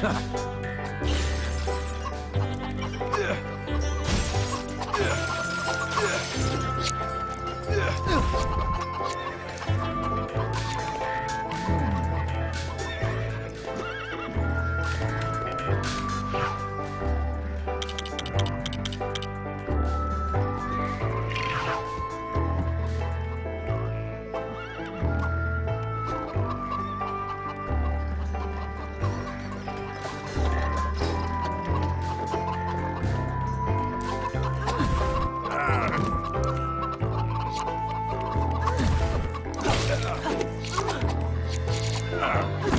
这 来了。